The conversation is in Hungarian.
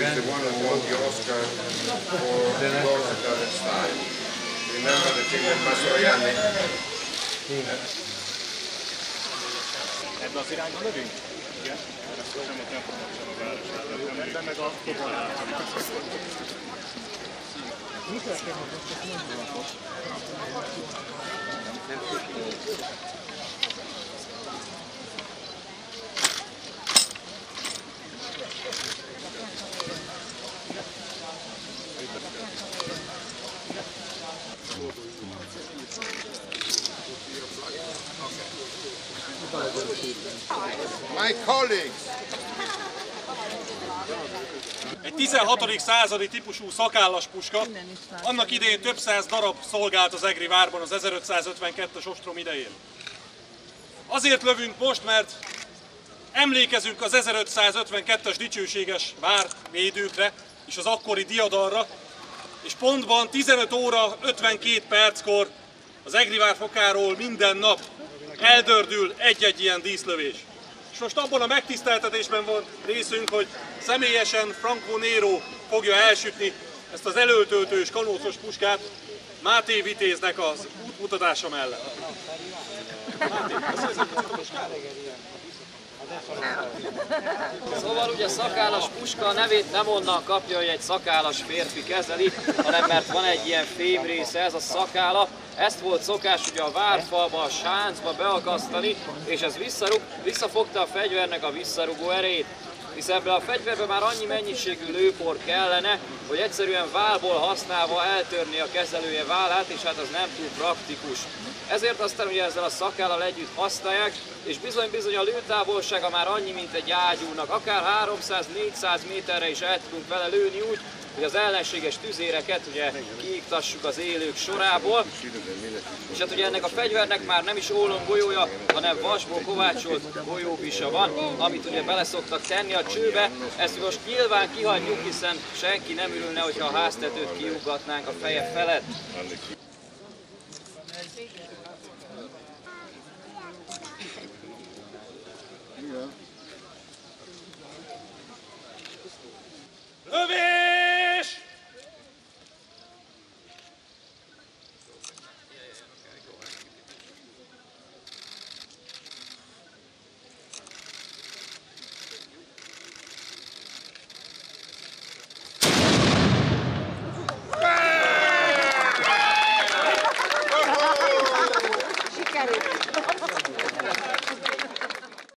is the one who won the Oscar for Lost in Time. Remember the film with Mastroianni? Ebbe az irányba lövünk? Igen. Ezt sem ott nem fogom sem a városát. Ebben meg a My colleagues, Egy 16. századi típusú szakállas puska, annak idején több száz darab szolgált az Egri várban az 1552-es ostrom idején. Azért lövünk most, mert emlékezünk az 1552-es dicsőséges vár védőkre és az akkori diadalra, és pontban 15 óra 52 perckor az Egri vár fokáról minden nap eldördül egy-egy ilyen díszlövés. És most abban a megtiszteltetésben van részünk, hogy személyesen Franco Nero fogja elsütni ezt az elöltöltős kanócos puskát Máté Vitéznek az útmutatása mellett. Szóval ugye szakállas puska a nevét nem onnan kapja, hogy egy szakállas férfi kezeli, hanem mert van egy ilyen fémrésze, ez a szakála. Ezt volt szokás ugye a várfalba, a sáncba beakasztani, és ez visszarug, visszafogta a fegyvernek a visszarugó erejét. Hisz ebbe a fegyverbe már annyi mennyiségű lőpor kellene, hogy egyszerűen válból használva eltörni a kezelője vállát, és hát az nem túl praktikus. Ezért aztán ugye ezzel a szakállal együtt használják, és bizony-bizony a lőtávolsága már annyi, mint egy ágyúnak. Akár 300-400 méterre is el tudunk vele lőni úgy, hogy az ellenséges tüzéreket ugye kiiktassuk az élők sorából. És hát ugye ennek a fegyvernek már nem is ólom golyója, hanem vasból kovácsolt golyóvisa van, amit ugye bele szoktak tenni a csőbe. Ezt most nyilván kihagyjuk, hiszen senki nem ürülne, hogyha a háztetőt kiugatnánk a feje felett. Övé!